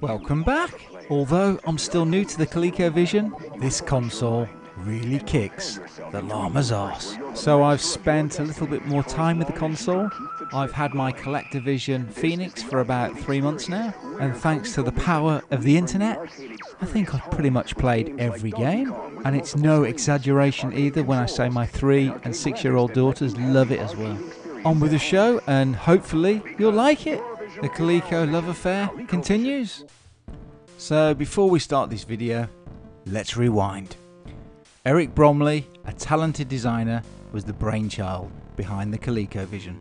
Welcome back. Although I'm still new to the ColecoVision, this console really kicks the llama's ass. So I've spent a little bit more time with the console. I've had my ColecoVision Phoenix for about three months now, and thanks to the power of the internet, I think I've pretty much played every game. And it's no exaggeration either when I say my three and six year old daughters love it as well. On with the show, and hopefully you'll like it. The Coleco love affair continues. So before we start this video, let's rewind. Eric Bromley, a talented designer, was the brainchild behind the Coleco vision.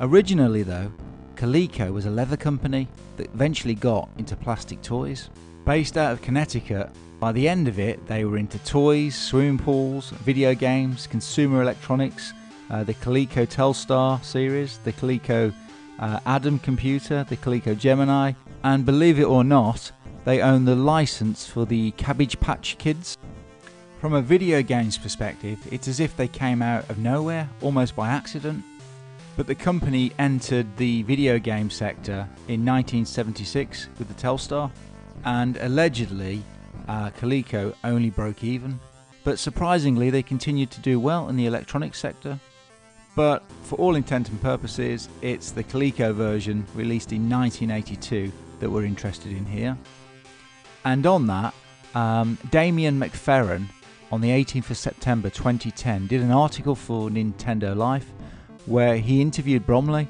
Originally though, Coleco was a leather company that eventually got into plastic toys. Based out of Connecticut, by the end of it they were into toys, swimming pools, video games, consumer electronics, uh, the Coleco Telstar series, the Coleco uh, Adam computer, the Coleco Gemini, and believe it or not, they own the license for the Cabbage Patch Kids. From a video games perspective, it's as if they came out of nowhere, almost by accident. But the company entered the video game sector in 1976 with the Telstar, and allegedly, uh, Coleco only broke even. But surprisingly, they continued to do well in the electronics sector. But for all intent and purposes, it's the ColecoVision released in 1982 that we're interested in here. And on that, um, Damien McFerran on the 18th of September 2010 did an article for Nintendo Life where he interviewed Bromley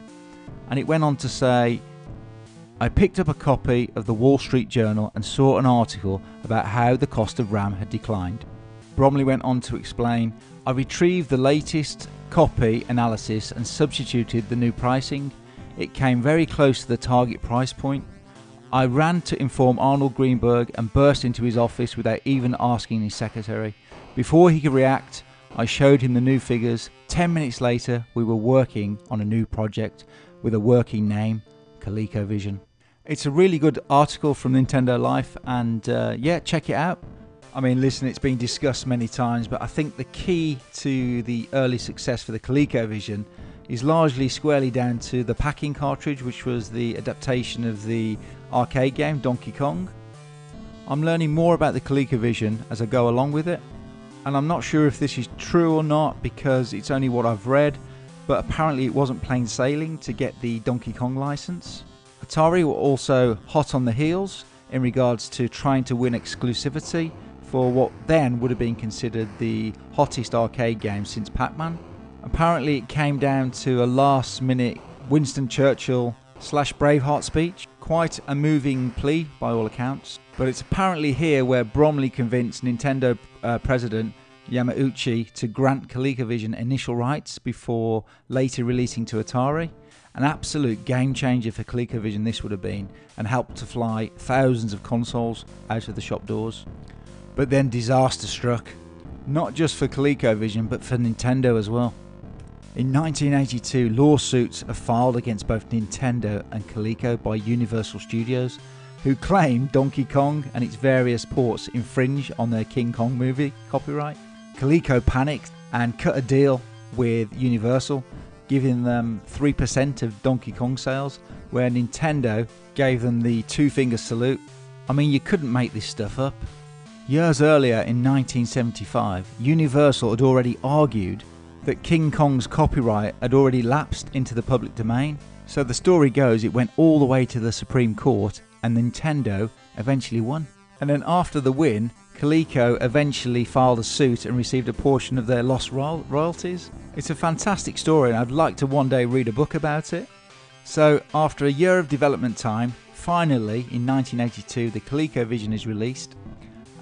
and it went on to say I picked up a copy of the Wall Street Journal and saw an article about how the cost of RAM had declined. Bromley went on to explain I retrieved the latest copy analysis and substituted the new pricing. It came very close to the target price point I ran to inform Arnold Greenberg and burst into his office without even asking his secretary. Before he could react, I showed him the new figures. Ten minutes later, we were working on a new project with a working name, ColecoVision. It's a really good article from Nintendo Life, and uh, yeah, check it out. I mean, listen, it's been discussed many times, but I think the key to the early success for the ColecoVision is largely squarely down to the pack-in cartridge, which was the adaptation of the arcade game Donkey Kong. I'm learning more about the ColecoVision as I go along with it, and I'm not sure if this is true or not because it's only what I've read, but apparently it wasn't plain sailing to get the Donkey Kong license. Atari were also hot on the heels in regards to trying to win exclusivity for what then would have been considered the hottest arcade game since Pac Man. Apparently, it came down to a last minute Winston Churchill slash Braveheart speech. Quite a moving plea by all accounts. But it's apparently here where Bromley convinced Nintendo uh, president Yamauchi to grant ColecoVision initial rights before later releasing to Atari. An absolute game changer for ColecoVision this would have been and helped to fly thousands of consoles out of the shop doors. But then disaster struck, not just for ColecoVision but for Nintendo as well. In 1982, lawsuits are filed against both Nintendo and Coleco by Universal Studios, who claim Donkey Kong and its various ports infringe on their King Kong movie copyright. Coleco panicked and cut a deal with Universal, giving them 3% of Donkey Kong sales, where Nintendo gave them the two finger salute. I mean, you couldn't make this stuff up. Years earlier, in 1975, Universal had already argued that King Kong's copyright had already lapsed into the public domain. So the story goes it went all the way to the Supreme Court and Nintendo eventually won. And then after the win, Coleco eventually filed a suit and received a portion of their lost royalties. It's a fantastic story and I'd like to one day read a book about it. So after a year of development time, finally in 1982 the ColecoVision is released.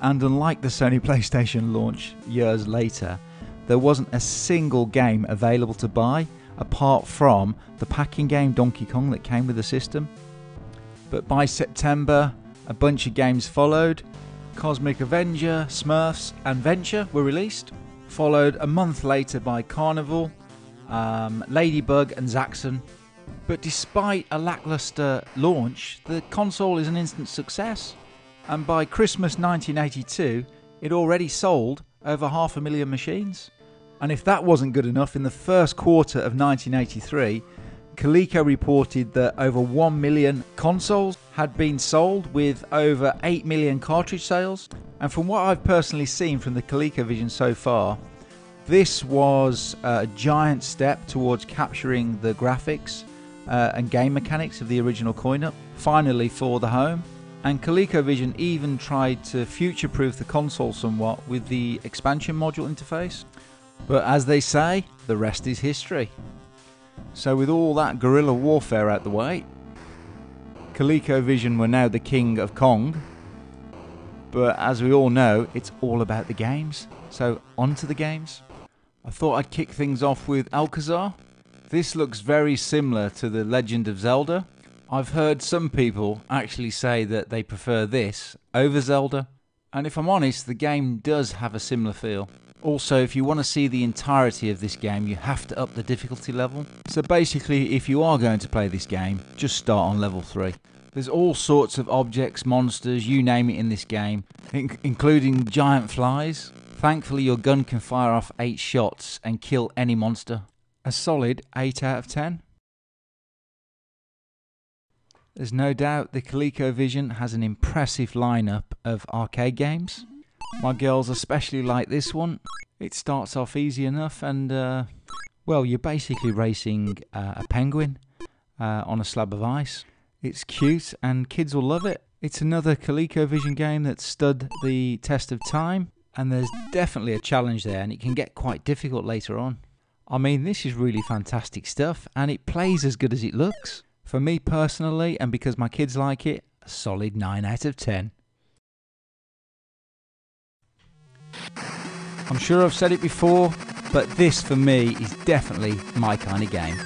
And unlike the Sony PlayStation launch years later, there wasn't a single game available to buy apart from the pack-in game Donkey Kong that came with the system. But by September, a bunch of games followed. Cosmic Avenger, Smurfs, and Venture were released, followed a month later by Carnival, um, Ladybug, and Zaxxon. But despite a lackluster launch, the console is an instant success. And by Christmas 1982, it already sold over half a million machines. And if that wasn't good enough, in the first quarter of 1983, Coleco reported that over 1 million consoles had been sold with over 8 million cartridge sales. And from what I've personally seen from the ColecoVision so far, this was a giant step towards capturing the graphics uh, and game mechanics of the original coin-op, finally for the home. And ColecoVision even tried to future proof the console somewhat with the expansion module interface. But as they say, the rest is history. So, with all that guerrilla warfare out the way, ColecoVision were now the king of Kong. But as we all know, it's all about the games. So, on to the games. I thought I'd kick things off with Alcazar. This looks very similar to The Legend of Zelda. I've heard some people actually say that they prefer this over Zelda. And if I'm honest, the game does have a similar feel. Also, if you want to see the entirety of this game, you have to up the difficulty level. So basically, if you are going to play this game, just start on level 3. There's all sorts of objects, monsters, you name it in this game, in- including giant flies. Thankfully, your gun can fire off 8 shots and kill any monster. A solid 8 out of 10. There's no doubt the ColecoVision has an impressive lineup of arcade games. My girls especially like this one. It starts off easy enough, and uh, well, you're basically racing uh, a penguin uh, on a slab of ice. It's cute, and kids will love it. It's another ColecoVision game that stood the test of time, and there's definitely a challenge there, and it can get quite difficult later on. I mean, this is really fantastic stuff, and it plays as good as it looks. For me personally, and because my kids like it, a solid 9 out of 10. I'm sure I've said it before, but this for me is definitely my kind of game.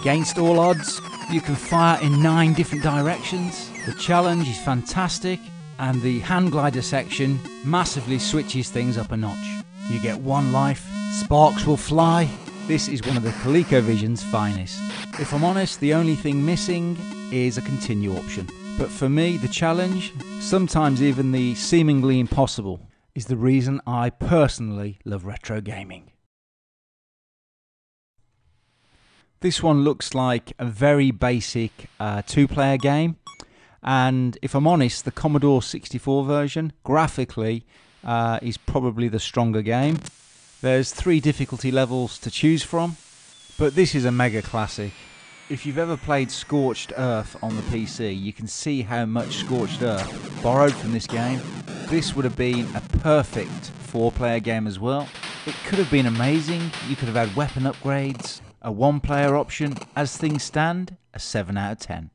Against all odds, you can fire in nine different directions. The challenge is fantastic, and the hand glider section massively switches things up a notch. You get one life, sparks will fly. This is one of the ColecoVision's finest. If I'm honest, the only thing missing is a continue option. But for me, the challenge, sometimes even the seemingly impossible, is the reason I personally love retro gaming. This one looks like a very basic uh, two player game, and if I'm honest, the Commodore 64 version graphically uh, is probably the stronger game. There's three difficulty levels to choose from, but this is a mega classic. If you've ever played Scorched Earth on the PC, you can see how much Scorched Earth borrowed from this game. This would have been a perfect four player game as well. It could have been amazing. You could have had weapon upgrades, a one player option. As things stand, a 7 out of 10.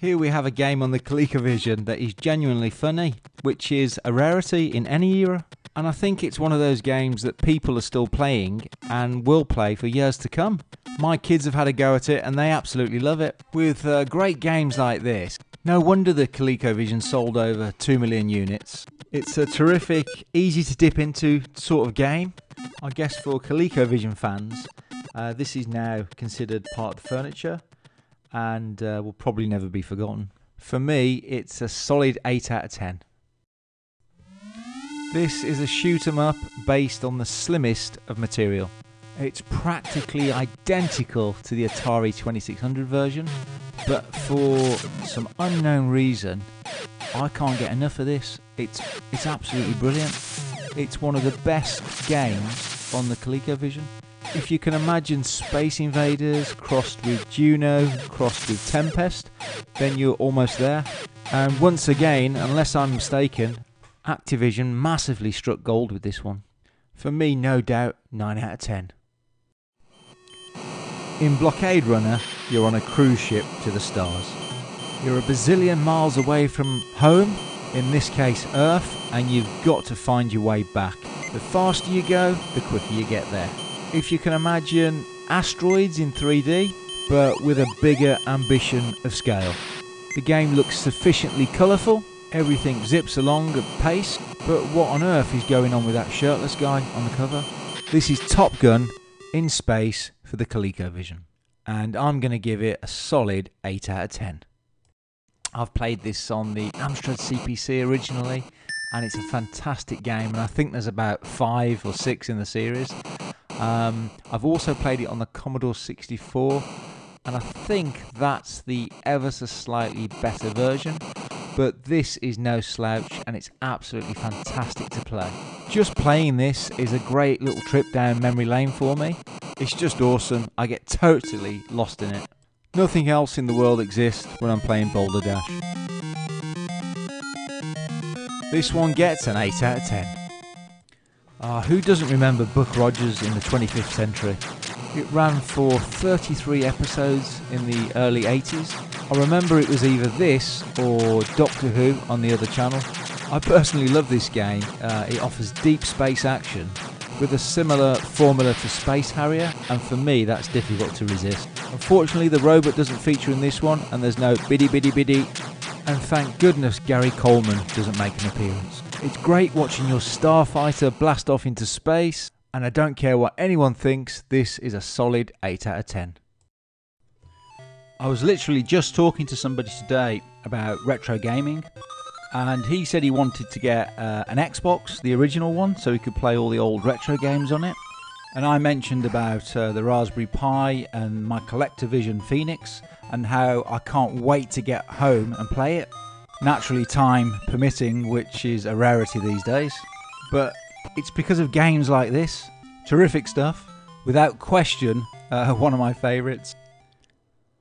Here we have a game on the ColecoVision that is genuinely funny, which is a rarity in any era. And I think it's one of those games that people are still playing and will play for years to come. My kids have had a go at it and they absolutely love it. With uh, great games like this, no wonder the ColecoVision sold over 2 million units. It's a terrific, easy to dip into sort of game. I guess for ColecoVision fans, uh, this is now considered part of the furniture and uh, will probably never be forgotten. For me, it's a solid 8 out of 10. This is a shoot 'em up based on the slimmest of material. It's practically identical to the Atari 2600 version, but for some unknown reason, I can't get enough of this. It's it's absolutely brilliant. It's one of the best games on the ColecoVision. If you can imagine Space Invaders crossed with Juno, crossed with Tempest, then you're almost there. And once again, unless I'm mistaken, Activision massively struck gold with this one. For me, no doubt, 9 out of 10. In Blockade Runner, you're on a cruise ship to the stars. You're a bazillion miles away from home, in this case Earth, and you've got to find your way back. The faster you go, the quicker you get there. If you can imagine asteroids in 3D, but with a bigger ambition of scale. The game looks sufficiently colourful Everything zips along at pace, but what on earth is going on with that shirtless guy on the cover? This is Top Gun in space for the ColecoVision, and I'm going to give it a solid 8 out of 10. I've played this on the Amstrad CPC originally, and it's a fantastic game, and I think there's about five or six in the series. Um, I've also played it on the Commodore 64, and I think that's the ever so slightly better version. But this is no slouch, and it's absolutely fantastic to play. Just playing this is a great little trip down memory lane for me. It's just awesome. I get totally lost in it. Nothing else in the world exists when I'm playing Boulder Dash. This one gets an 8 out of 10. Uh, who doesn't remember Buck Rogers in the 25th century? It ran for 33 episodes in the early 80s. I remember it was either this or Doctor Who on the other channel. I personally love this game. Uh, it offers deep space action with a similar formula to Space Harrier, and for me that's difficult to resist. Unfortunately, the robot doesn't feature in this one, and there's no biddy biddy biddy and thank goodness Gary Coleman doesn't make an appearance. It's great watching your starfighter blast off into space, and I don't care what anyone thinks, this is a solid 8 out of 10. I was literally just talking to somebody today about retro gaming, and he said he wanted to get uh, an Xbox, the original one, so he could play all the old retro games on it. And I mentioned about uh, the Raspberry Pi and my ColecoVision Phoenix, and how I can't wait to get home and play it. Naturally, time permitting, which is a rarity these days. But it's because of games like this. Terrific stuff. Without question, uh, one of my favourites.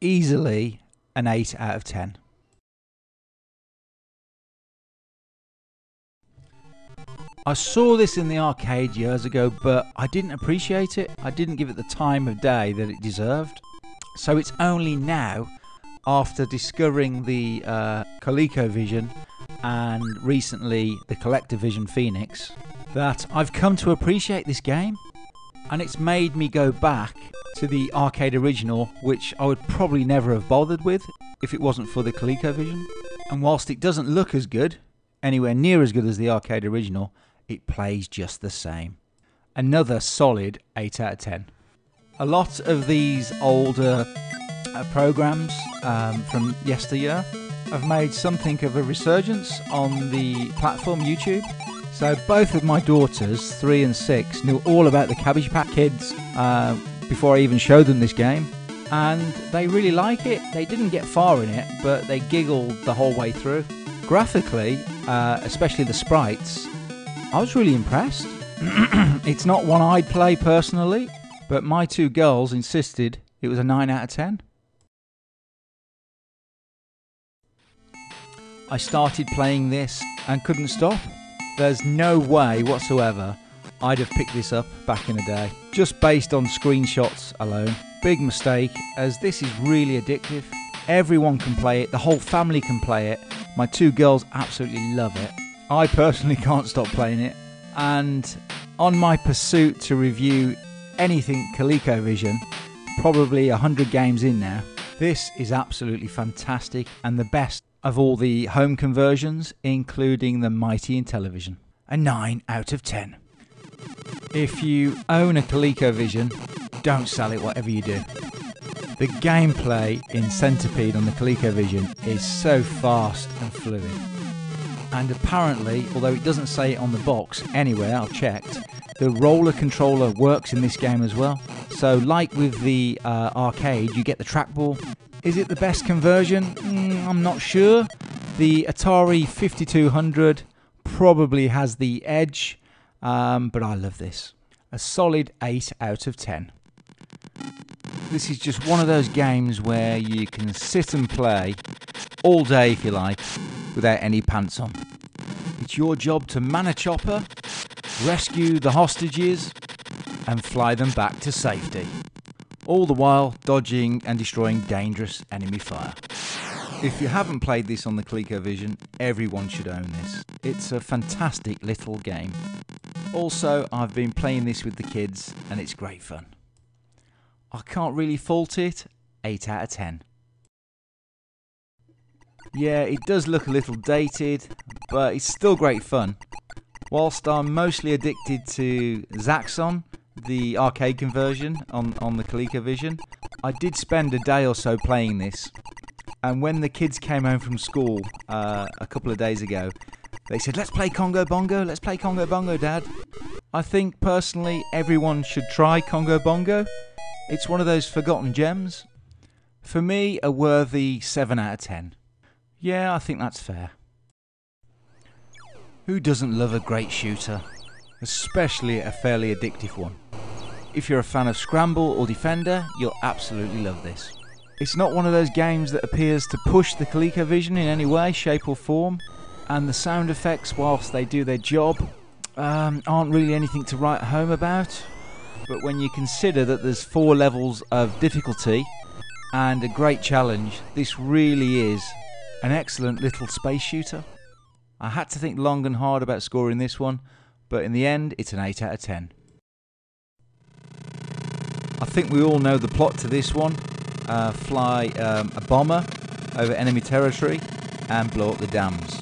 Easily an 8 out of 10. I saw this in the arcade years ago, but I didn't appreciate it. I didn't give it the time of day that it deserved. So it's only now, after discovering the uh, ColecoVision and recently the ColecoVision Phoenix, that I've come to appreciate this game. And it's made me go back to the arcade original, which I would probably never have bothered with if it wasn't for the ColecoVision. And whilst it doesn't look as good, anywhere near as good as the arcade original, it plays just the same. Another solid 8 out of 10 a lot of these older uh, programs um, from yesteryear have made something of a resurgence on the platform YouTube. So both of my daughters, three and six, knew all about the Cabbage Patch Kids uh, before I even showed them this game, and they really like it. They didn't get far in it, but they giggled the whole way through. Graphically, uh, especially the sprites, I was really impressed. it's not one I'd play personally, but my two girls insisted it was a 9 out of 10. I started playing this and couldn't stop. There's no way whatsoever I'd have picked this up back in the day, just based on screenshots alone. Big mistake, as this is really addictive. Everyone can play it, the whole family can play it. My two girls absolutely love it. I personally can't stop playing it, and on my pursuit to review anything ColecoVision, probably 100 games in now. This is absolutely fantastic and the best of all the home conversions, including the Mighty Intellivision. A 9 out of 10. If you own a ColecoVision, don't sell it whatever you do. The gameplay in Centipede on the ColecoVision is so fast and fluid. And apparently, although it doesn't say it on the box anywhere, I've checked, the roller controller works in this game as well. So, like with the uh, arcade, you get the trackball. Is it the best conversion? Mm, I'm not sure. The Atari 5200 probably has the edge, um, but I love this. A solid 8 out of 10. This is just one of those games where you can sit and play all day if you like without any pants on. It's your job to man a chopper rescue the hostages, and fly them back to safety. All the while dodging and destroying dangerous enemy fire. If you haven't played this on the ColecoVision, everyone should own this. It's a fantastic little game. Also, I've been playing this with the kids and it's great fun. I can't really fault it, 8 out of 10. Yeah, it does look a little dated, but it's still great fun. Whilst I'm mostly addicted to Zaxxon, the arcade conversion on, on the ColecoVision, I did spend a day or so playing this. And when the kids came home from school uh, a couple of days ago, They said, let's play Congo Bongo, let's play Congo Bongo, Dad. I think personally everyone should try Congo Bongo. It's one of those forgotten gems. For me, a worthy 7 out of 10. Yeah, I think that's fair. Who doesn't love a great shooter? Especially a fairly addictive one. If you're a fan of Scramble or Defender, you'll absolutely love this. It's not one of those games that appears to push the ColecoVision in any way, shape or form, and the sound effects, whilst they do their job, um, aren't really anything to write home about. But when you consider that there's four levels of difficulty and a great challenge, this really is an excellent little space shooter. I had to think long and hard about scoring this one, but in the end, it's an 8 out of 10. I think we all know the plot to this one uh, fly um, a bomber over enemy territory and blow up the dams.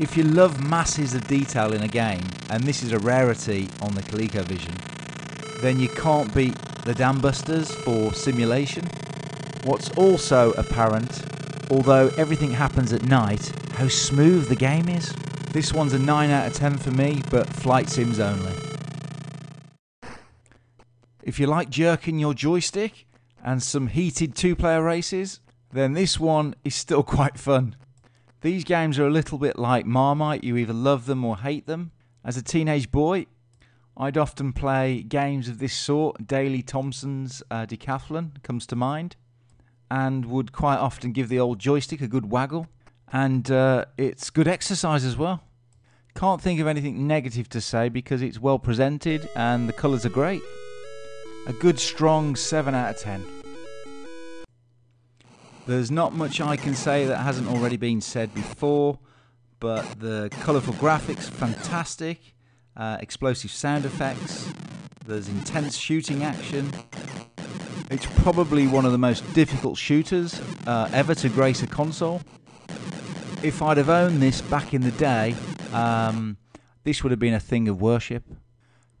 If you love masses of detail in a game, and this is a rarity on the ColecoVision, then you can't beat the Dam Busters for simulation. What's also apparent, although everything happens at night, how smooth the game is. This one's a 9 out of 10 for me, but flight sims only. If you like jerking your joystick and some heated two player races, then this one is still quite fun. These games are a little bit like Marmite, you either love them or hate them. As a teenage boy, I'd often play games of this sort. Daley Thompson's uh, Decathlon comes to mind, and would quite often give the old joystick a good waggle and uh, it's good exercise as well. Can't think of anything negative to say because it's well presented and the colours are great. A good strong 7 out of 10. There's not much I can say that hasn't already been said before, but the colourful graphics fantastic, uh, explosive sound effects, there's intense shooting action. It's probably one of the most difficult shooters uh, ever to grace a console if I'd have owned this back in the day, um, this would have been a thing of worship.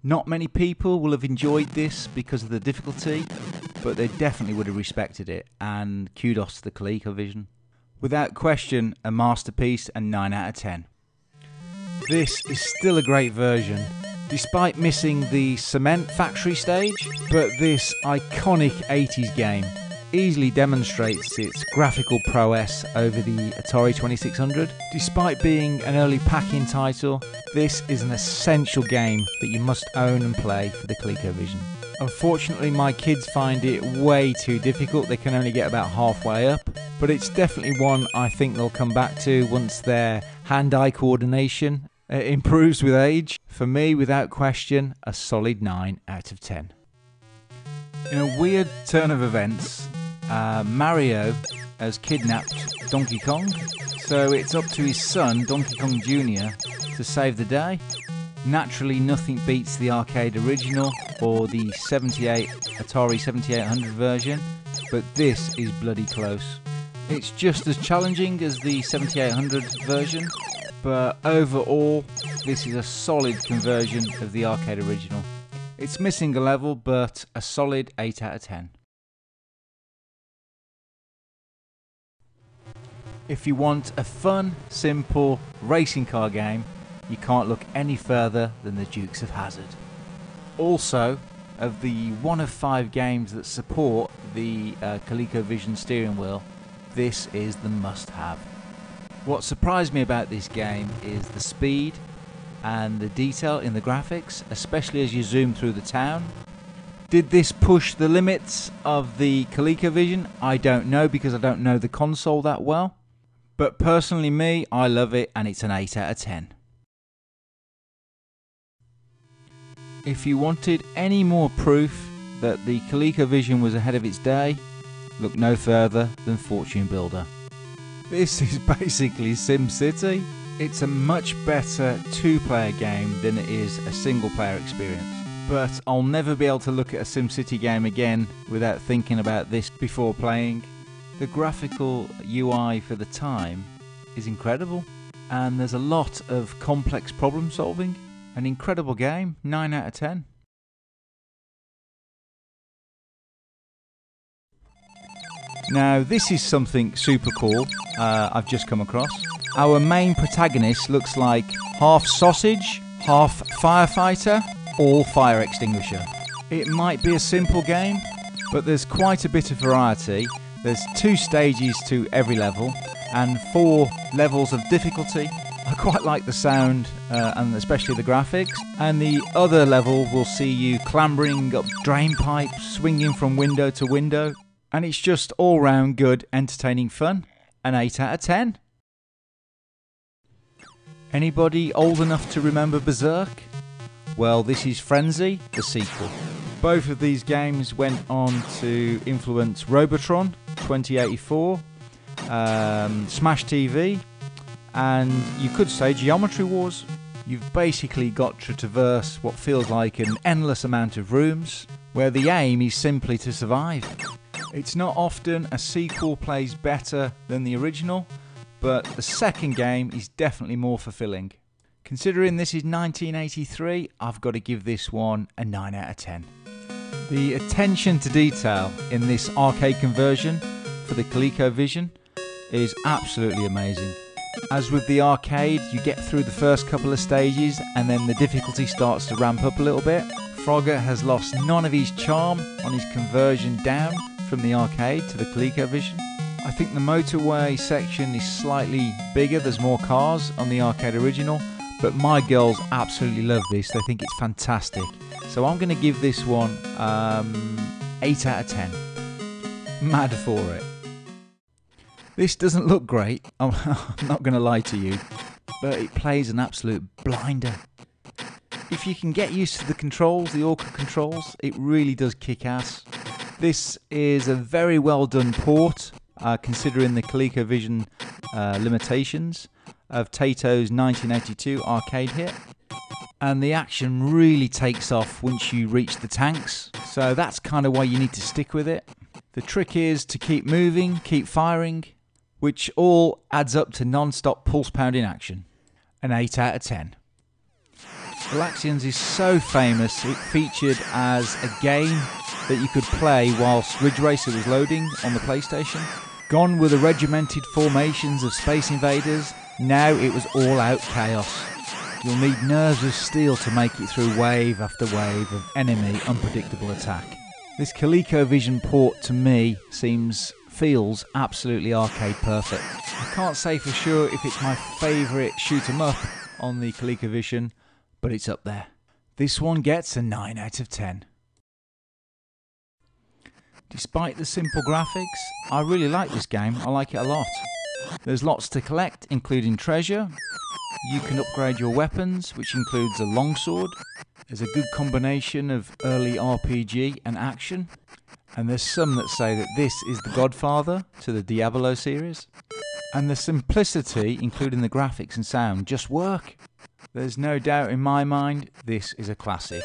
Not many people will have enjoyed this because of the difficulty, but they definitely would have respected it, and kudos to the ColecoVision. Without question, a masterpiece and 9 out of 10. This is still a great version, despite missing the cement factory stage, but this iconic 80s game easily demonstrates its graphical prowess over the Atari 2600. Despite being an early pack-in title, this is an essential game that you must own and play for the ColecoVision. Unfortunately, my kids find it way too difficult. They can only get about halfway up, but it's definitely one I think they'll come back to once their hand-eye coordination uh, improves with age. For me, without question, a solid 9 out of 10. In a weird turn of events, uh, Mario has kidnapped Donkey Kong, so it's up to his son, Donkey Kong Jr., to save the day. Naturally, nothing beats the arcade original or the 78 Atari 7800 version, but this is bloody close. It's just as challenging as the 7800 version, but overall, this is a solid conversion of the arcade original. It's missing a level, but a solid 8 out of 10. If you want a fun, simple racing car game, you can't look any further than the Dukes of Hazzard. Also, of the one of five games that support the uh, ColecoVision steering wheel, this is the must-have. What surprised me about this game is the speed and the detail in the graphics, especially as you zoom through the town. Did this push the limits of the ColecoVision? I don't know because I don't know the console that well. But personally, me, I love it and it's an 8 out of 10. If you wanted any more proof that the ColecoVision was ahead of its day, look no further than Fortune Builder. This is basically SimCity. It's a much better two player game than it is a single player experience. But I'll never be able to look at a SimCity game again without thinking about this before playing. The graphical UI for the time is incredible, and there's a lot of complex problem solving. An incredible game, 9 out of 10. Now, this is something super cool uh, I've just come across. Our main protagonist looks like half sausage, half firefighter, all fire extinguisher. It might be a simple game, but there's quite a bit of variety. There's two stages to every level and four levels of difficulty. I quite like the sound uh, and especially the graphics. And the other level will see you clambering up drain pipes, swinging from window to window. And it's just all round good, entertaining fun. An 8 out of 10. Anybody old enough to remember Berserk? Well, this is Frenzy, the sequel. Both of these games went on to influence Robotron 2084, um, Smash TV, and you could say Geometry Wars. You've basically got to traverse what feels like an endless amount of rooms, where the aim is simply to survive. It's not often a sequel plays better than the original, but the second game is definitely more fulfilling. Considering this is 1983, I've got to give this one a 9 out of 10. The attention to detail in this arcade conversion for the ColecoVision is absolutely amazing. As with the arcade, you get through the first couple of stages and then the difficulty starts to ramp up a little bit. Frogger has lost none of his charm on his conversion down from the arcade to the ColecoVision. I think the motorway section is slightly bigger, there's more cars on the arcade original, but my girls absolutely love this, they think it's fantastic. So I'm going to give this one um, 8 out of 10. Mad for it. This doesn't look great, I'm not going to lie to you, but it plays an absolute blinder. If you can get used to the controls, the Orca controls, it really does kick ass. This is a very well done port uh, considering the ColecoVision uh, limitations of Taito's 1982 arcade hit. And the action really takes off once you reach the tanks, so that's kind of why you need to stick with it. The trick is to keep moving, keep firing, which all adds up to non stop pulse pounding action. An 8 out of 10. Galaxians is so famous it featured as a game that you could play whilst Ridge Racer was loading on the PlayStation. Gone were the regimented formations of Space Invaders, now it was all out chaos. You'll need nerves of steel to make it through wave after wave of enemy unpredictable attack. This ColecoVision port to me seems feels absolutely arcade perfect. I can't say for sure if it's my favourite shoot 'em up on the ColecoVision, but it's up there. This one gets a 9 out of 10. Despite the simple graphics, I really like this game, I like it a lot. There's lots to collect, including treasure. You can upgrade your weapons, which includes a longsword. There's a good combination of early RPG and action. And there's some that say that this is the godfather to the Diablo series. And the simplicity, including the graphics and sound, just work. There's no doubt in my mind this is a classic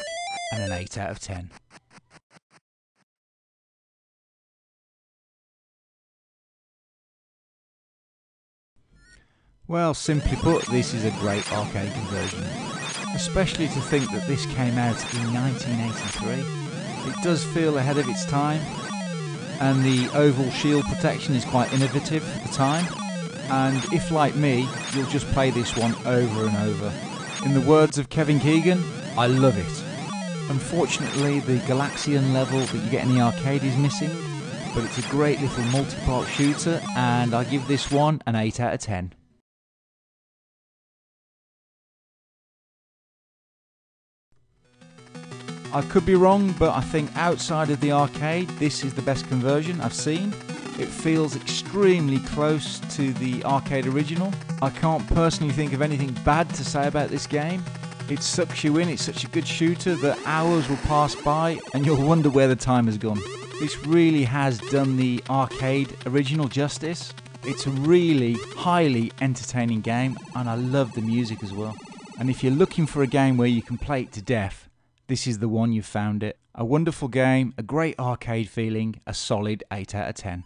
and an 8 out of 10. Well, simply put, this is a great arcade conversion. Especially to think that this came out in 1983. It does feel ahead of its time, and the oval shield protection is quite innovative at the time. And if, like me, you'll just play this one over and over. In the words of Kevin Keegan, I love it. Unfortunately, the Galaxian level that you get in the arcade is missing, but it's a great little multi-part shooter, and I give this one an 8 out of 10. I could be wrong, but I think outside of the arcade, this is the best conversion I've seen. It feels extremely close to the arcade original. I can't personally think of anything bad to say about this game. It sucks you in, it's such a good shooter that hours will pass by and you'll wonder where the time has gone. This really has done the arcade original justice. It's a really highly entertaining game and I love the music as well. And if you're looking for a game where you can play it to death, this is the one you've found it. A wonderful game, a great arcade feeling, a solid 8 out of 10.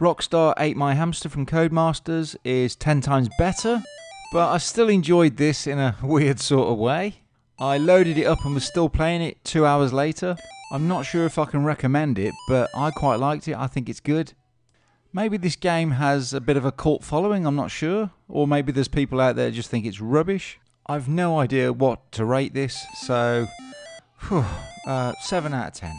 Rockstar Ate My Hamster from Codemasters is 10 times better, but I still enjoyed this in a weird sort of way. I loaded it up and was still playing it two hours later. I'm not sure if I can recommend it, but I quite liked it. I think it's good. Maybe this game has a bit of a cult following, I'm not sure. Or maybe there's people out there just think it's rubbish. I've no idea what to rate this, so whew, uh, 7 out of 10.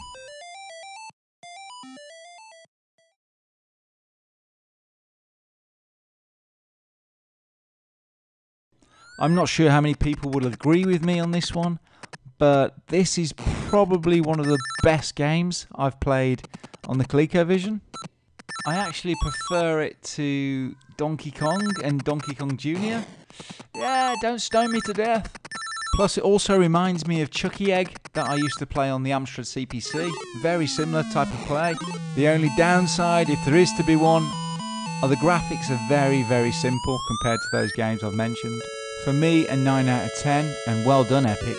I'm not sure how many people will agree with me on this one, but this is probably one of the best games I've played on the ColecoVision. I actually prefer it to Donkey Kong and Donkey Kong Jr. Yeah, don't stone me to death. Plus, it also reminds me of Chuckie Egg that I used to play on the Amstrad CPC. Very similar type of play. The only downside, if there is to be one, are the graphics are very, very simple compared to those games I've mentioned. For me, a 9 out of 10, and well done, Epyx.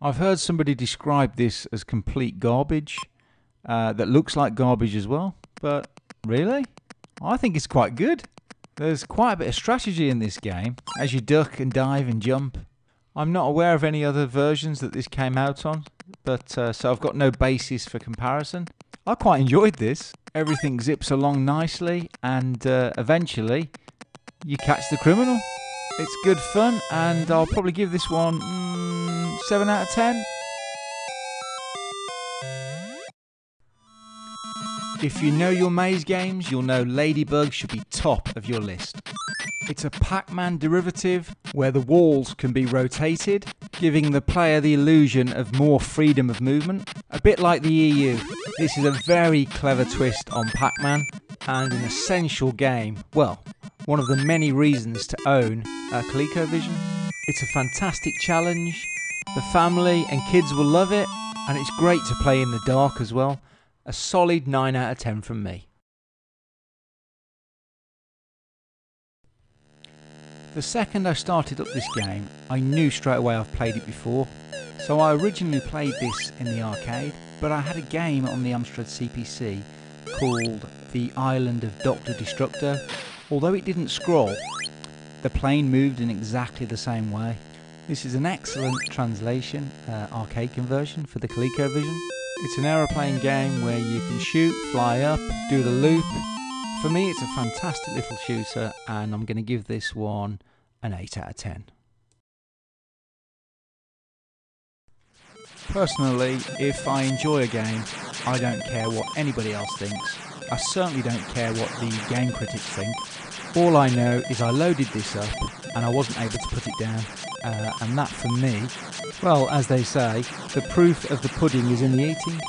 I've heard somebody describe this as complete garbage, uh, that looks like garbage as well, but really? I think it's quite good. There's quite a bit of strategy in this game, as you duck and dive and jump. I'm not aware of any other versions that this came out on, but uh, so I've got no basis for comparison. I quite enjoyed this. Everything zips along nicely, and uh, eventually you catch the criminal. It's good fun, and I'll probably give this one mm, 7 out of 10. If you know your maze games, you'll know Ladybug should be top of your list. It's a Pac-Man derivative where the walls can be rotated, giving the player the illusion of more freedom of movement. A bit like the EU, this is a very clever twist on Pac-Man and an essential game. Well, one of the many reasons to own a ColecoVision. It's a fantastic challenge. The family and kids will love it, and it's great to play in the dark as well. A solid 9 out of 10 from me. The second I started up this game, I knew straight away I've played it before. So I originally played this in the arcade, but I had a game on the Amstrad CPC called The Island of Dr. Destructor. Although it didn't scroll, the plane moved in exactly the same way. This is an excellent translation, uh, arcade conversion for the ColecoVision. It's an aeroplane game where you can shoot, fly up, do the loop, for me, it's a fantastic little shooter, and I'm going to give this one an 8 out of 10. Personally, if I enjoy a game, I don't care what anybody else thinks. I certainly don't care what the game critics think. All I know is I loaded this up and I wasn't able to put it down. Uh, and that for me, well, as they say, the proof of the pudding is in the eating.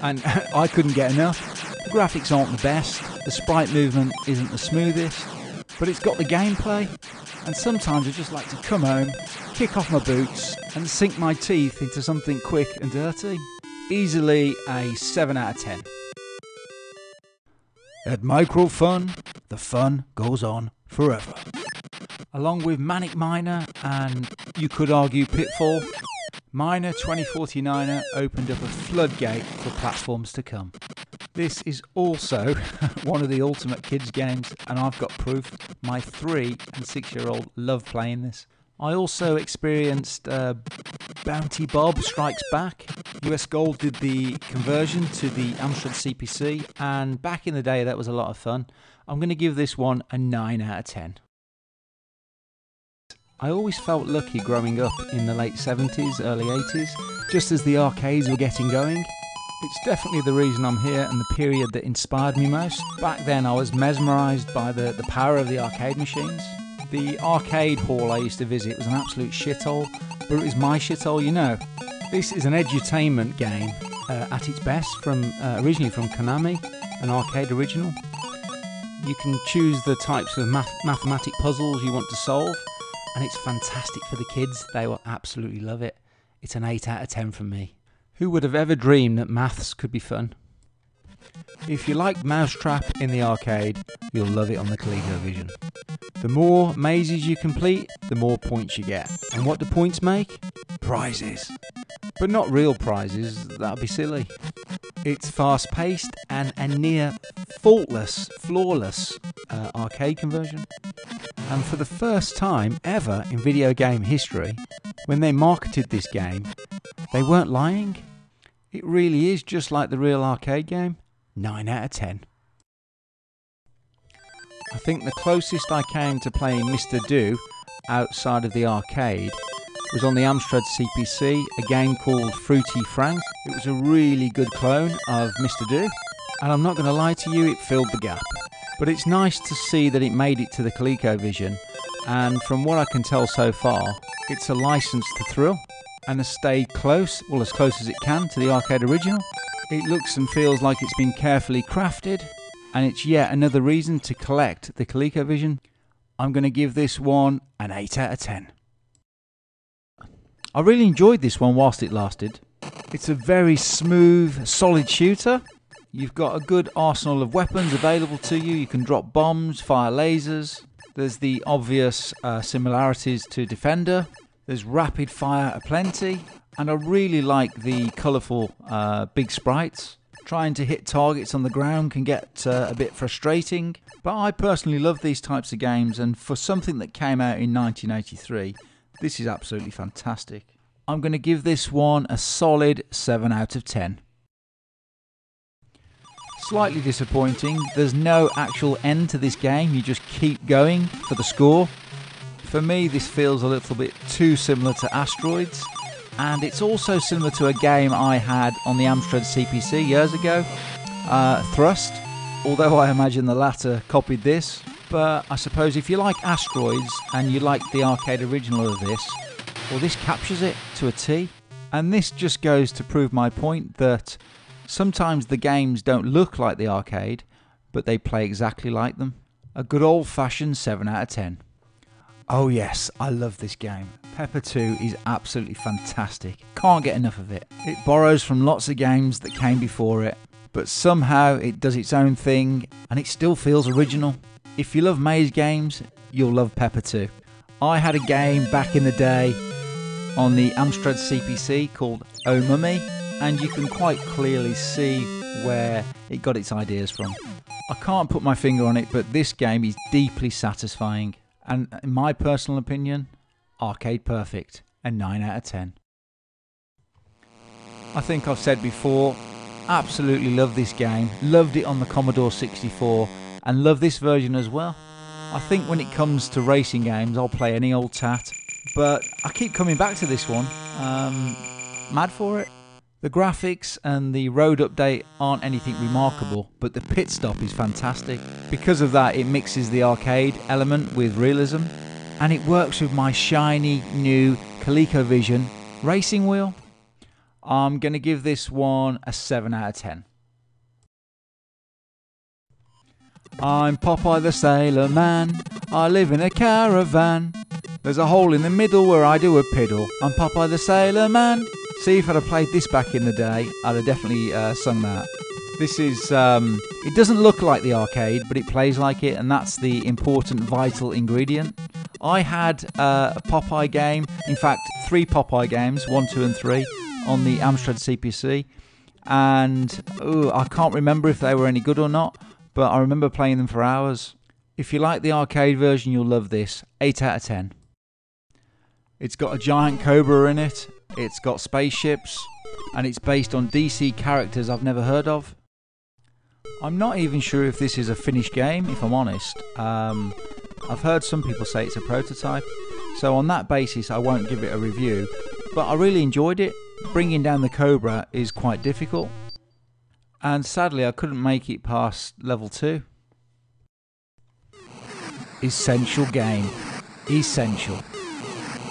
And I couldn't get enough. The graphics aren't the best, the sprite movement isn't the smoothest, but it's got the gameplay, and sometimes I just like to come home, kick off my boots, and sink my teeth into something quick and dirty. Easily a 7 out of 10. At Micro Fun, the fun goes on forever. Along with Manic Miner and you could argue Pitfall, Miner 2049er opened up a floodgate for platforms to come. This is also one of the ultimate kids games, and I've got proof. My three and six year old love playing this. I also experienced uh, Bounty Bob Strikes Back. US Gold did the conversion to the Amstrad CPC, and back in the day, that was a lot of fun. I'm going to give this one a 9 out of 10. I always felt lucky growing up in the late 70s, early 80s, just as the arcades were getting going. It's definitely the reason I'm here and the period that inspired me most. Back then, I was mesmerised by the, the power of the arcade machines. The arcade hall I used to visit was an absolute shithole, but it was my shithole, you know. This is an edutainment game uh, at its best, from uh, originally from Konami, an arcade original. You can choose the types of math- mathematic puzzles you want to solve, and it's fantastic for the kids. They will absolutely love it. It's an 8 out of 10 from me. Who would have ever dreamed that maths could be fun? If you like Mousetrap in the arcade, you'll love it on the ColecoVision. The more mazes you complete, the more points you get. And what do points make? Prizes. But not real prizes, that'd be silly. It's fast paced and a near faultless, flawless uh, arcade conversion. And for the first time ever in video game history, when they marketed this game, they weren't lying. It really is just like the real arcade game. 9 out of 10. I think the closest I came to playing Mr. Do outside of the arcade was on the Amstrad CPC, a game called Fruity Frank. It was a really good clone of Mr. Do, and I'm not going to lie to you, it filled the gap. But it's nice to see that it made it to the ColecoVision, and from what I can tell so far, it's a license to thrill and has stayed close, well, as close as it can to the arcade original. It looks and feels like it's been carefully crafted, and it's yet another reason to collect the ColecoVision. I'm going to give this one an 8 out of 10. I really enjoyed this one whilst it lasted. It's a very smooth, solid shooter. You've got a good arsenal of weapons available to you. You can drop bombs, fire lasers. There's the obvious uh, similarities to Defender. There's rapid fire aplenty. And I really like the colourful uh, big sprites. Trying to hit targets on the ground can get uh, a bit frustrating. But I personally love these types of games. And for something that came out in 1983, this is absolutely fantastic. I'm going to give this one a solid 7 out of 10. Slightly disappointing, there's no actual end to this game, you just keep going for the score. For me, this feels a little bit too similar to Asteroids, and it's also similar to a game I had on the Amstrad CPC years ago, uh, Thrust, although I imagine the latter copied this. But I suppose if you like Asteroids and you like the arcade original of this, well, this captures it to a T. And this just goes to prove my point that sometimes the games don't look like the arcade, but they play exactly like them. A good old fashioned 7 out of 10. Oh, yes, I love this game. Pepper 2 is absolutely fantastic. Can't get enough of it. It borrows from lots of games that came before it, but somehow it does its own thing and it still feels original. If you love maze games, you'll love Pepper 2. I had a game back in the day on the Amstrad CPC called Oh Mummy, and you can quite clearly see where it got its ideas from. I can't put my finger on it, but this game is deeply satisfying, and in my personal opinion, arcade perfect, a 9 out of 10. I think I've said before, absolutely love this game, loved it on the Commodore 64 and love this version as well. I think when it comes to racing games, I'll play any old tat, but I keep coming back to this one. Um, mad for it. The graphics and the road update aren't anything remarkable, but the pit stop is fantastic. Because of that, it mixes the arcade element with realism, and it works with my shiny new ColecoVision racing wheel. I'm going to give this one a 7 out of 10. I'm Popeye the Sailor Man. I live in a caravan. There's a hole in the middle where I do a piddle. I'm Popeye the Sailor Man. See, if I'd have played this back in the day, I'd have definitely uh, sung that. This is, um, it doesn't look like the arcade, but it plays like it, and that's the important, vital ingredient. I had uh, a Popeye game, in fact, three Popeye games, one, two, and three, on the Amstrad CPC, and ooh, I can't remember if they were any good or not but I remember playing them for hours. If you like the arcade version, you'll love this. 8 out of 10. It's got a giant cobra in it, it's got spaceships, and it's based on DC characters I've never heard of. I'm not even sure if this is a finished game, if I'm honest. Um, I've heard some people say it's a prototype, so on that basis, I won't give it a review. But I really enjoyed it. Bringing down the Cobra is quite difficult, and sadly I couldn't make it past level 2. Essential game. Essential.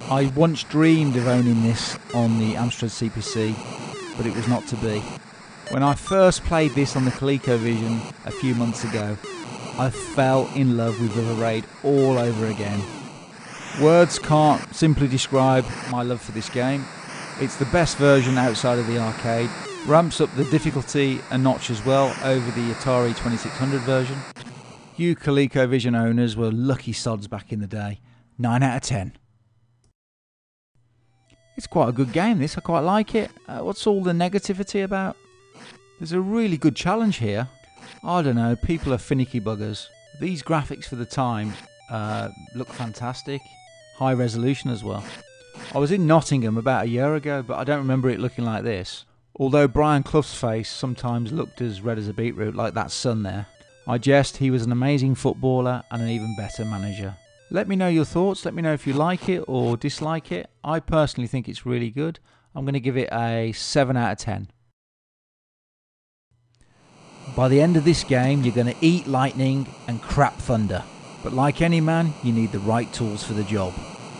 I once dreamed of owning this on the Amstrad CPC, but it was not to be. When I first played this on the ColecoVision a few months ago, I fell in love with River Raid all over again. Words can't simply describe my love for this game. It's the best version outside of the arcade, ramps up the difficulty a notch as well over the Atari 2600 version. You ColecoVision owners were lucky sods back in the day. 9 out of 10. It's quite a good game this, I quite like it. Uh, what's all the negativity about? There's a really good challenge here. I don't know, people are finicky buggers. These graphics for the time uh, look fantastic. High resolution as well. I was in Nottingham about a year ago, but I don't remember it looking like this. Although Brian Clough's face sometimes looked as red as a beetroot, like that sun there, I jest he was an amazing footballer and an even better manager. Let me know your thoughts. Let me know if you like it or dislike it. I personally think it's really good. I'm going to give it a 7 out of 10. By the end of this game, you're going to eat lightning and crap thunder. But like any man, you need the right tools for the job.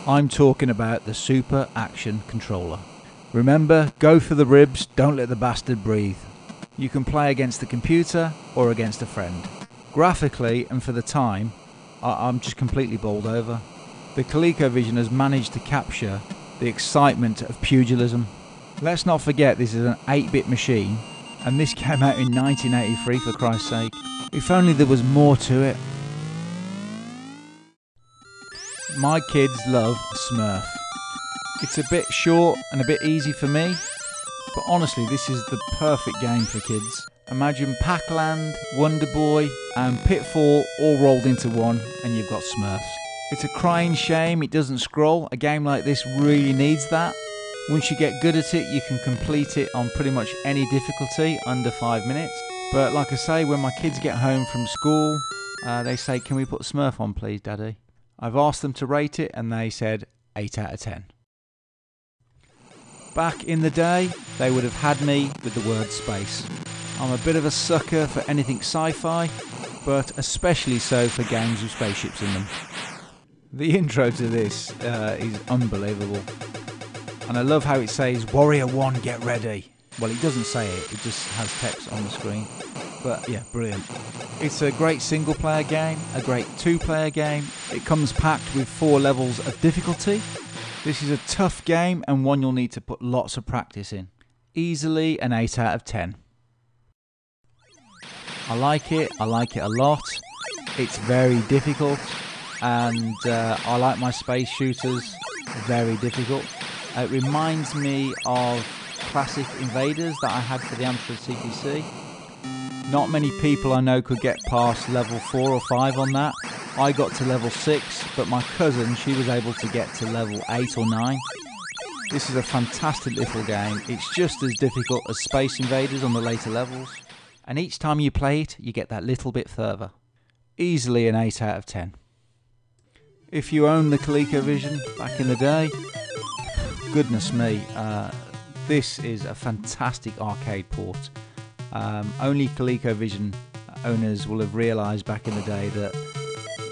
I'm talking about the Super Action Controller. Remember, go for the ribs, don't let the bastard breathe. You can play against the computer or against a friend. Graphically and for the time, I- am just completely bowled over. The ColecoVision has managed to capture the excitement of pugilism. Let's not forget this is an 8 bit machine, and this came out in 1983 for Christ's sake. If only there was more to it. My kids love Smurf. It's a bit short and a bit easy for me, but honestly, this is the perfect game for kids. Imagine Pac-Land, Wonder Boy, and Pitfall all rolled into one, and you've got Smurfs. It's a crying shame it doesn't scroll. A game like this really needs that. Once you get good at it, you can complete it on pretty much any difficulty under five minutes. But like I say, when my kids get home from school, uh, they say, Can we put Smurf on, please, Daddy? I've asked them to rate it, and they said 8 out of 10. Back in the day, they would have had me with the word space. I'm a bit of a sucker for anything sci fi, but especially so for games with spaceships in them. The intro to this uh, is unbelievable. And I love how it says, Warrior 1, get ready. Well, it doesn't say it, it just has text on the screen. But yeah, brilliant. It's a great single player game, a great two player game. It comes packed with four levels of difficulty this is a tough game and one you'll need to put lots of practice in. Easily an 8 out of 10. I like it, I like it a lot. It's very difficult and uh, I like my space shooters, very difficult. Uh, it reminds me of classic invaders that I had for the Amstrad CPC. Not many people I know could get past level 4 or 5 on that, I got to level 6, but my cousin, she was able to get to level 8 or 9. This is a fantastic little game. It's just as difficult as Space Invaders on the later levels, and each time you play it, you get that little bit further. Easily an 8 out of 10. If you own the ColecoVision back in the day, goodness me, uh, this is a fantastic arcade port. Um, only ColecoVision owners will have realised back in the day that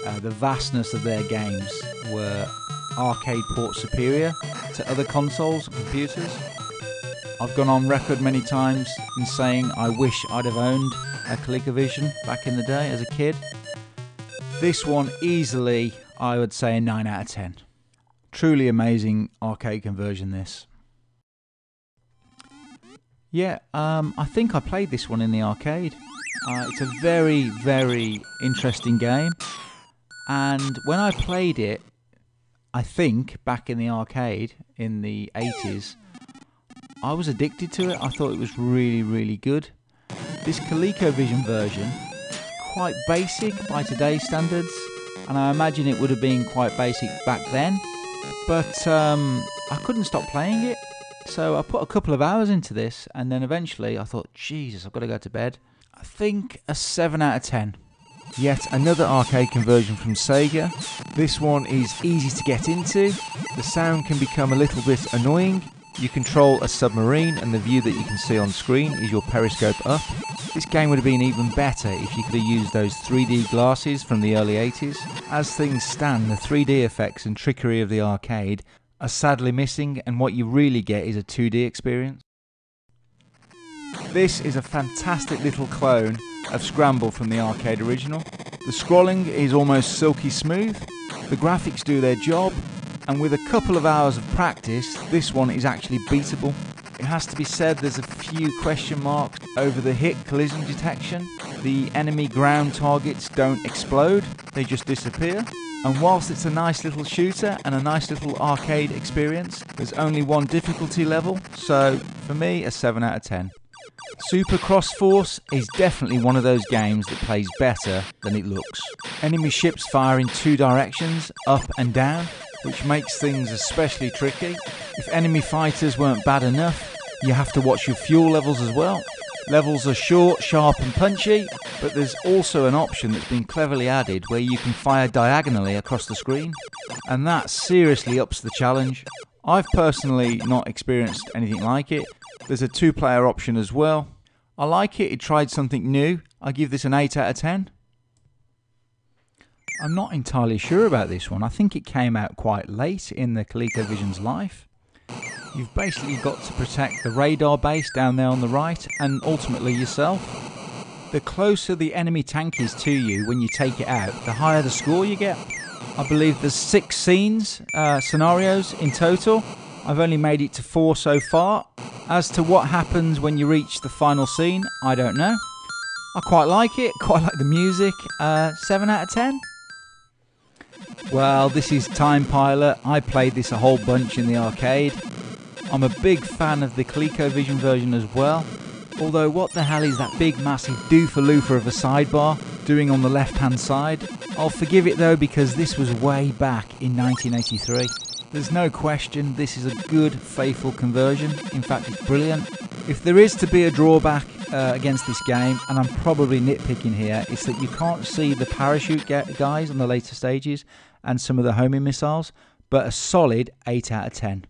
uh, the vastness of their games were arcade port superior to other consoles and computers. I've gone on record many times in saying I wish I'd have owned a ColecoVision back in the day as a kid. This one easily, I would say, a 9 out of 10. Truly amazing arcade conversion, this. Yeah, um, I think I played this one in the arcade. Uh, it's a very, very interesting game. And when I played it, I think back in the arcade in the 80s, I was addicted to it. I thought it was really, really good. This ColecoVision version, quite basic by today's standards, and I imagine it would have been quite basic back then. But um, I couldn't stop playing it, so I put a couple of hours into this, and then eventually I thought, Jesus, I've got to go to bed. I think a 7 out of 10. Yet another arcade conversion from Sega. This one is easy to get into. The sound can become a little bit annoying. You control a submarine and the view that you can see on screen is your periscope up. This game would have been even better if you could have used those 3D glasses from the early 80s. As things stand, the 3D effects and trickery of the arcade are sadly missing and what you really get is a 2D experience. This is a fantastic little clone of Scramble from the arcade original. The scrolling is almost silky smooth, the graphics do their job, and with a couple of hours of practice, this one is actually beatable. It has to be said there's a few question marks over the hit collision detection. The enemy ground targets don't explode, they just disappear. And whilst it's a nice little shooter and a nice little arcade experience, there's only one difficulty level, so for me, a 7 out of 10. Super Cross Force is definitely one of those games that plays better than it looks. Enemy ships fire in two directions, up and down, which makes things especially tricky. If enemy fighters weren't bad enough, You have to watch your fuel levels as well. Levels are short, sharp, and punchy, but there's also an option that's been cleverly added where you can fire diagonally across the screen, and that seriously ups the challenge. I've personally not experienced anything like it. There's a two player option as well. I like it, it tried something new. I give this an 8 out of 10. I'm not entirely sure about this one. I think it came out quite late in the ColecoVision's life. You've basically got to protect the radar base down there on the right and ultimately yourself. The closer the enemy tank is to you when you take it out, the higher the score you get. I believe there's six scenes, uh, scenarios in total. I've only made it to four so far. As to what happens when you reach the final scene, I don't know. I quite like it, quite like the music. Uh, 7 out of 10. Well, this is Time Pilot. I played this a whole bunch in the arcade. I'm a big fan of the ColecoVision version as well. Although, what the hell is that big massive doofa of a sidebar doing on the left hand side? I'll forgive it though because this was way back in 1983. There's no question this is a good, faithful conversion. In fact, it's brilliant. If there is to be a drawback uh, against this game, and I'm probably nitpicking here, it's that you can't see the parachute guys on the later stages and some of the homing missiles, but a solid 8 out of 10.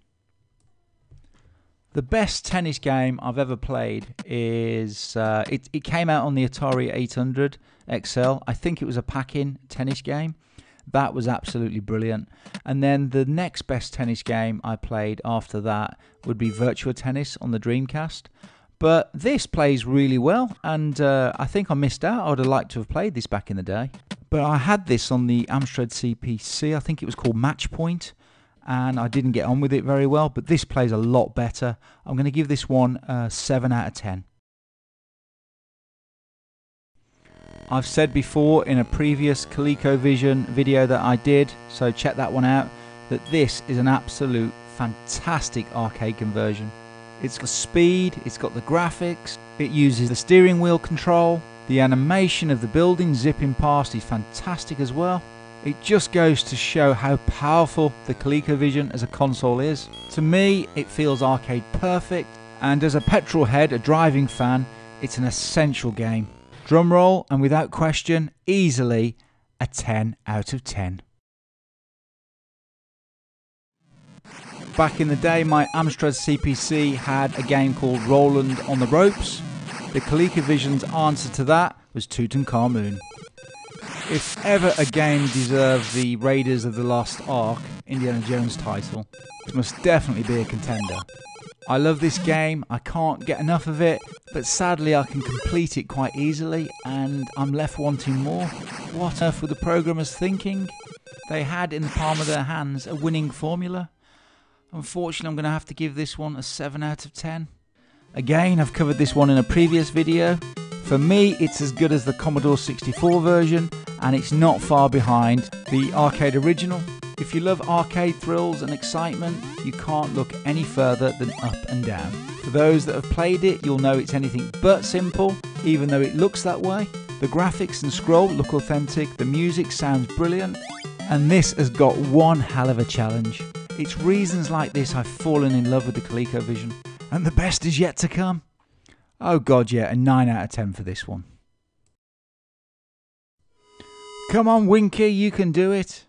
The best tennis game I've ever played is uh, it, it came out on the Atari 800 XL. I think it was a pack-in tennis game. That was absolutely brilliant. And then the next best tennis game I played after that would be Virtua Tennis on the Dreamcast. But this plays really well, and uh, I think I missed out. I would have liked to have played this back in the day. But I had this on the Amstrad CPC. I think it was called Match Point and I didn't get on with it very well, but this plays a lot better. I'm going to give this one a 7 out of 10. I've said before in a previous ColecoVision video that I did, so check that one out, that this is an absolute fantastic arcade conversion. It's got speed, it's got the graphics, it uses the steering wheel control, the animation of the building zipping past is fantastic as well. It just goes to show how powerful the ColecoVision as a console is. To me, it feels arcade perfect, and as a petrol head, a driving fan, it's an essential game. Drumroll, and without question, easily a 10 out of 10. Back in the day, my Amstrad CPC had a game called Roland on the Ropes. The ColecoVision's answer to that was Tutankhamun. If ever a game deserved the Raiders of the Lost Ark Indiana Jones title, it must definitely be a contender. I love this game, I can't get enough of it, but sadly I can complete it quite easily and I'm left wanting more. What earth were the programmers thinking? They had in the palm of their hands a winning formula. Unfortunately, I'm going to have to give this one a 7 out of 10. Again, I've covered this one in a previous video. For me, it's as good as the Commodore 64 version, and it's not far behind the arcade original. If you love arcade thrills and excitement, you can't look any further than up and down. For those that have played it, you'll know it's anything but simple, even though it looks that way. The graphics and scroll look authentic, the music sounds brilliant, and this has got one hell of a challenge. It's reasons like this I've fallen in love with the ColecoVision, and the best is yet to come. Oh god, yeah, a 9 out of 10 for this one. Come on, Winky, you can do it.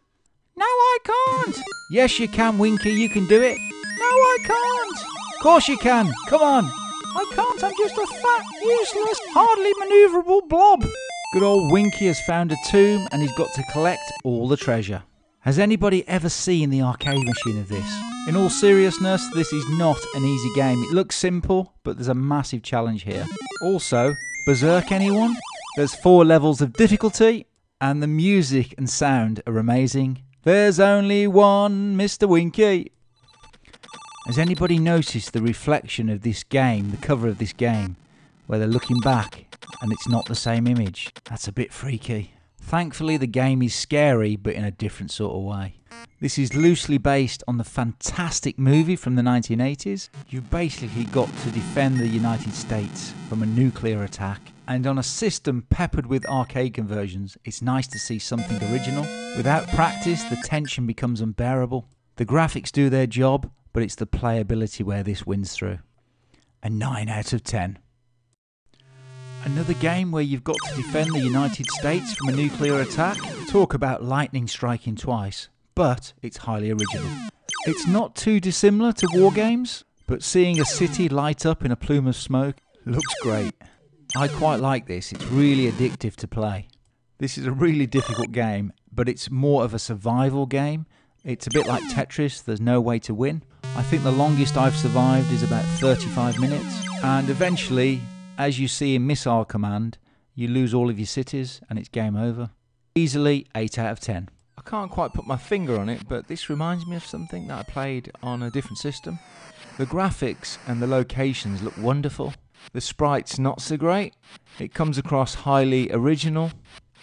No, I can't. Yes, you can, Winky, you can do it. No, I can't. Of course you can. Come on. I can't, I'm just a fat, useless, hardly manoeuvrable blob. Good old Winky has found a tomb and he's got to collect all the treasure. Has anybody ever seen the arcade machine of this? In all seriousness, this is not an easy game. It looks simple, but there's a massive challenge here. Also, Berserk anyone? There's four levels of difficulty, and the music and sound are amazing. There's only one Mr. Winky. Has anybody noticed the reflection of this game, the cover of this game, where they're looking back and it's not the same image? That's a bit freaky. Thankfully, the game is scary, but in a different sort of way. This is loosely based on the fantastic movie from the 1980s. You've basically got to defend the United States from a nuclear attack. And on a system peppered with arcade conversions, it's nice to see something original. Without practice, the tension becomes unbearable. The graphics do their job, but it's the playability where this wins through. a 9 out of 10. Another game where you've got to defend the United States from a nuclear attack. Talk about lightning striking twice, but it's highly original. It's not too dissimilar to war games, but seeing a city light up in a plume of smoke looks great. I quite like this, it's really addictive to play. This is a really difficult game, but it's more of a survival game. It's a bit like Tetris, there's no way to win. I think the longest I've survived is about 35 minutes, and eventually as you see in Missile Command, you lose all of your cities and it's game over. Easily 8 out of 10. I can't quite put my finger on it, but this reminds me of something that I played on a different system. The graphics and the locations look wonderful. The sprite's not so great. It comes across highly original.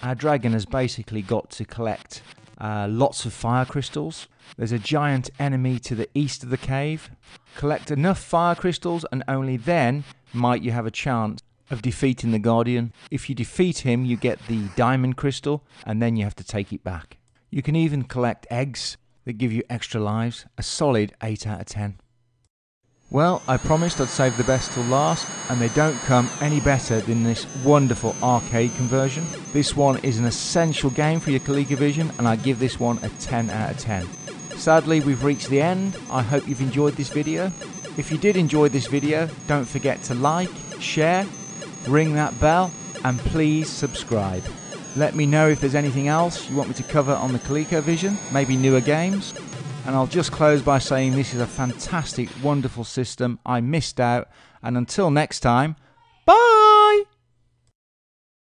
Our dragon has basically got to collect uh, lots of fire crystals. There's a giant enemy to the east of the cave. Collect enough fire crystals and only then might you have a chance of defeating the Guardian. If you defeat him, you get the diamond crystal, and then you have to take it back. You can even collect eggs that give you extra lives. A solid 8 out of 10. Well, I promised I'd save the best till last, and they don't come any better than this wonderful arcade conversion. This one is an essential game for your ColecoVision, and I give this one a 10 out of 10. Sadly, we've reached the end. I hope you've enjoyed this video. If you did enjoy this video, don't forget to like, share, ring that bell, and please subscribe. Let me know if there's anything else you want me to cover on the ColecoVision, maybe newer games. And I'll just close by saying this is a fantastic, wonderful system. I missed out. And until next time, bye!